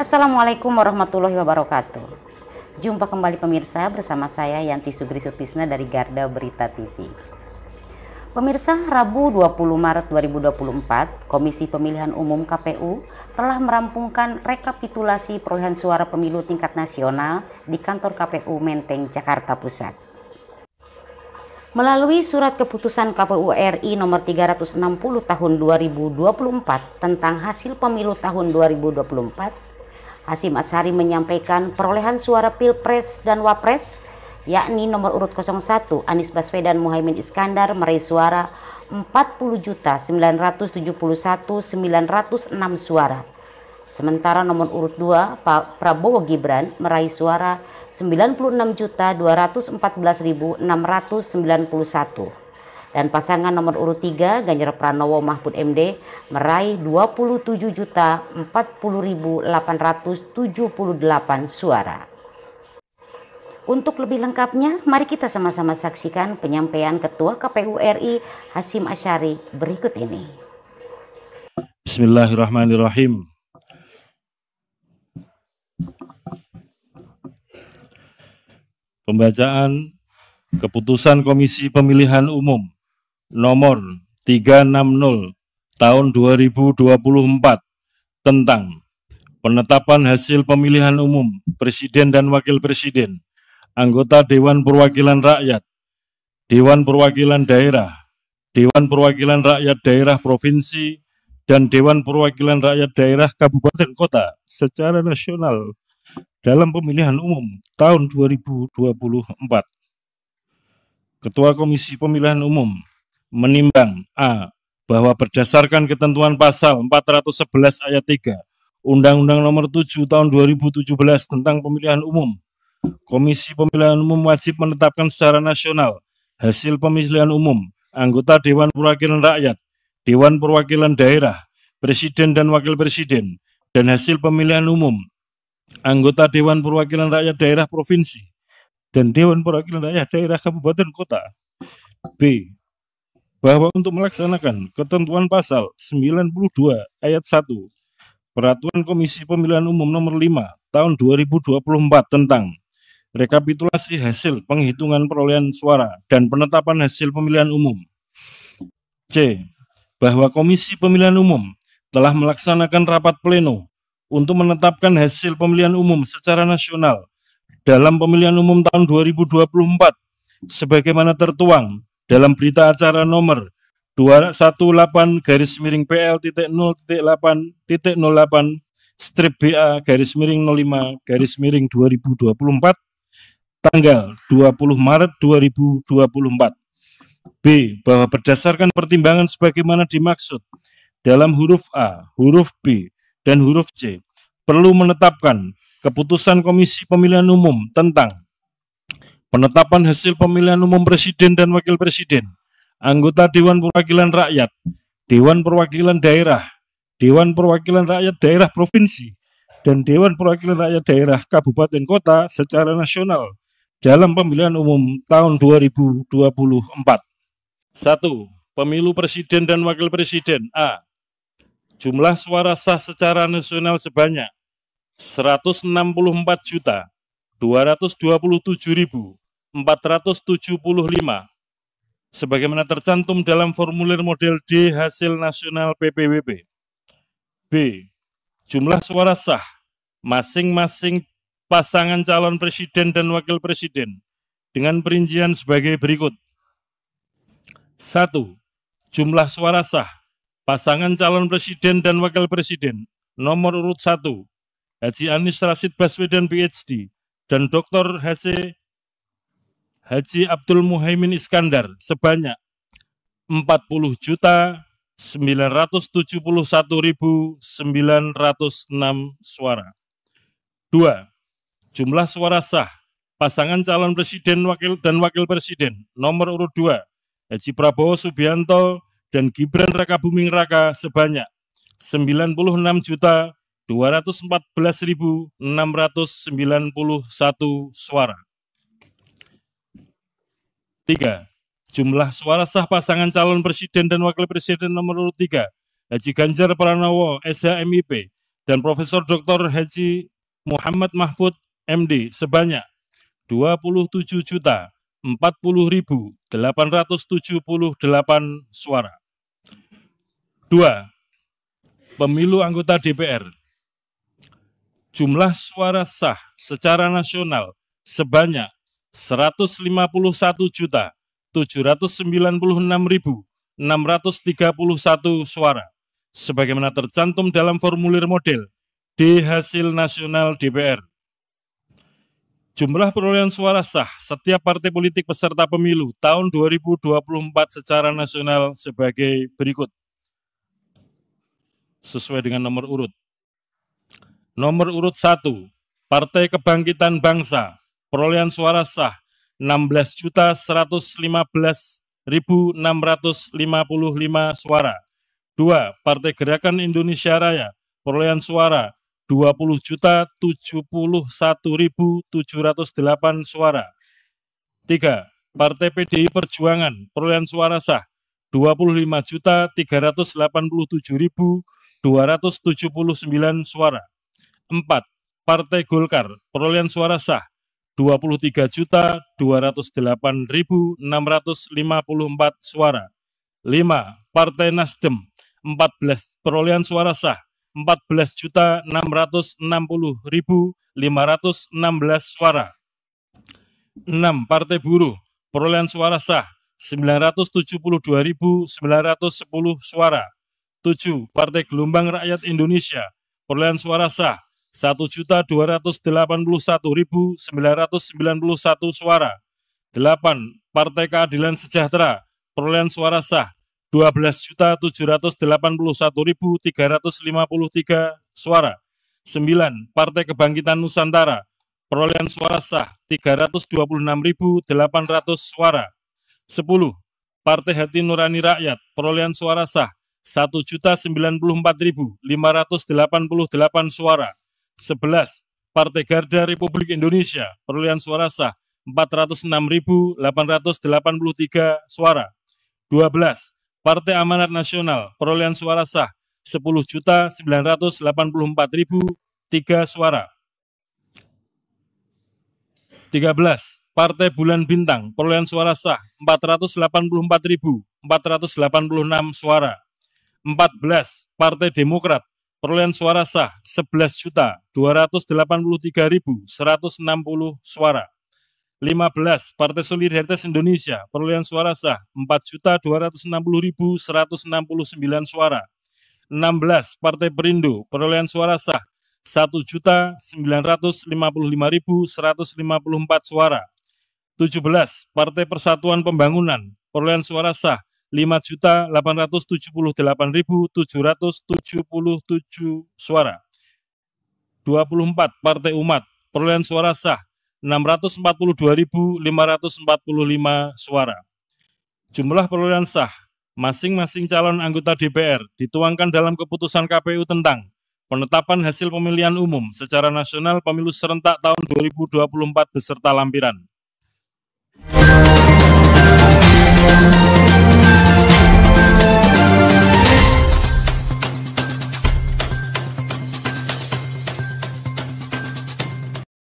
Assalamualaikum warahmatullahi wabarakatuh. Jumpa kembali pemirsa bersama saya Yanti Sugri Sutisna dari Garda Berita TV. Pemirsa, Rabu 20 Maret 2024, Komisi Pemilihan Umum KPU telah merampungkan rekapitulasi perolehan suara pemilu tingkat nasional di kantor KPU Menteng, Jakarta Pusat. Melalui surat keputusan KPU RI nomor 360 tahun 2024 tentang hasil pemilu tahun 2024, Hasim Asari menyampaikan perolehan suara Pilpres dan Wapres yakni nomor urut 01 Anies Baswedan Muhaimin Iskandar meraih suara 40.971.906 suara. Sementara nomor urut 2 Pak Prabowo Gibran meraih suara 96.214.691 dan pasangan nomor urut 3 Ganjar Pranowo Mahfud MD meraih 27.040.878 suara. Untuk lebih lengkapnya, mari kita sama-sama saksikan penyampaian Ketua KPU RI Hasim Asyari berikut ini. Bismillahirrahmanirrahim. Pembacaan Keputusan Komisi Pemilihan Umum nomor 360 tahun 2024 tentang penetapan hasil pemilihan umum presiden dan wakil presiden, anggota Dewan Perwakilan Rakyat, Dewan Perwakilan Daerah, Dewan Perwakilan Rakyat Daerah Provinsi, dan Dewan Perwakilan Rakyat Daerah Kabupaten Kota secara nasional dalam pemilihan umum tahun 2024. Ketua Komisi Pemilihan Umum menimbang A. Bahwa berdasarkan ketentuan pasal 411 ayat 3 Undang-Undang Nomor 7 Tahun 2017 tentang Pemilihan Umum, Komisi Pemilihan Umum wajib menetapkan secara nasional hasil pemilihan umum anggota Dewan Perwakilan Rakyat, Dewan Perwakilan Daerah, Presiden dan Wakil Presiden, dan hasil pemilihan umum anggota Dewan Perwakilan Rakyat Daerah Provinsi dan Dewan Perwakilan Rakyat Daerah Kabupaten Kota. B. Bahwa untuk melaksanakan ketentuan pasal 92 ayat 1 Peraturan Komisi Pemilihan Umum nomor 5 tahun 2024 tentang rekapitulasi hasil penghitungan perolehan suara dan penetapan hasil pemilihan umum. C. Bahwa Komisi Pemilihan Umum telah melaksanakan rapat pleno untuk menetapkan hasil pemilihan umum secara nasional dalam pemilihan umum tahun 2024 sebagaimana tertuang dalam berita acara nomor 218 garis miring PL titik 0 titik 8 titik 08 strip BA garis miring 05 garis miring 2024 tanggal 20 Maret 2024 B. Bahwa berdasarkan pertimbangan sebagaimana dimaksud dalam huruf A, huruf B, dan huruf C perlu menetapkan keputusan Komisi Pemilihan Umum tentang penetapan hasil pemilihan umum presiden dan wakil presiden, anggota Dewan Perwakilan Rakyat, Dewan Perwakilan Daerah, Dewan Perwakilan Rakyat Daerah Provinsi, dan Dewan Perwakilan Rakyat Daerah Kabupaten Kota secara nasional dalam pemilihan umum tahun 2024. 1. Pemilu Presiden dan Wakil Presiden A jumlah suara sah secara nasional sebanyak 164 juta 227.475 sebagaimana tercantum dalam formulir model D hasil nasional PPWP. B. Jumlah suara sah masing-masing pasangan calon presiden dan wakil presiden dengan perincian sebagai berikut. 1. Jumlah suara sah pasangan calon presiden dan wakil presiden nomor urut 1 Haji Anies Rashid Baswedan PhD dan Dr. HC Haji Abdul Muhaimin Iskandar sebanyak 40 juta 971.906 suara. 2. Jumlah suara sah pasangan calon presiden wakil dan wakil presiden nomor urut 2 Haji Prabowo Subianto dan Gibran Raka Buming Raka sebanyak 96 juta 214.691 suara. 3. Jumlah suara sah pasangan calon presiden dan wakil presiden nomor urut 3, Haji Ganjar Pranowo, SHMIP, dan Profesor Dr. Haji Muhammad Mahfud MD sebanyak 27 juta 40.878 suara. 2. Pemilu anggota DPR. Jumlah suara sah secara nasional sebanyak 151 juta 796.631 suara sebagaimana tercantum dalam formulir model D hasil nasional DPR. Jumlah perolehan suara sah setiap partai politik peserta pemilu tahun 2024 secara nasional sebagai berikut. Sesuai dengan nomor urut. Nomor urut 1, Partai Kebangkitan Bangsa, perolehan suara sah 16.115.655 suara. Dua, Partai Gerakan Indonesia Raya, perolehan suara 20.071.708 suara. Tiga, Partai PDI Perjuangan, perolehan suara sah 25.387.279 suara. Empat, Partai Golkar, perolehan suara sah 23.208.654 suara. 5. Partai Nasdem 14 perolehan suara sah 14.660.516 suara. 6. Partai Buruh perolehan suara sah 972.910 suara. 7. Partai Gelombang Rakyat Indonesia perolehan suara sah 1.281.991 suara. 8. Partai Keadilan Sejahtera, perolehan suara sah 12.781.353 suara. 9. Partai Kebangkitan Nusantara, perolehan suara sah 326.800 suara. 10. Partai Hati Nurani Rakyat, perolehan suara sah 1.094.588 suara. 11. Partai Garda Republik Indonesia, perolehan suara sah 406.883 suara. 12. Partai Amanat Nasional, perolehan suara sah 10.984.003 suara. 13. Partai Bulan Bintang, perolehan suara sah 484.486 suara. 14. Partai Demokrat, perolehan suara sah 11.283.160 suara. 15. Partai Solidaritas Indonesia, perolehan suara sah 4.260.169 suara. 16. Partai Perindo, perolehan suara sah 1.955.154 suara. 17. Partai Persatuan Pembangunan, perolehan suara sah 5.878.777 suara. 24 Partai Umat perolehan suara sah 642.545 suara. Jumlah perolehan sah masing-masing calon anggota DPR dituangkan dalam keputusan KPU tentang penetapan hasil pemilihan umum secara nasional pemilu serentak tahun 2024 beserta lampiran.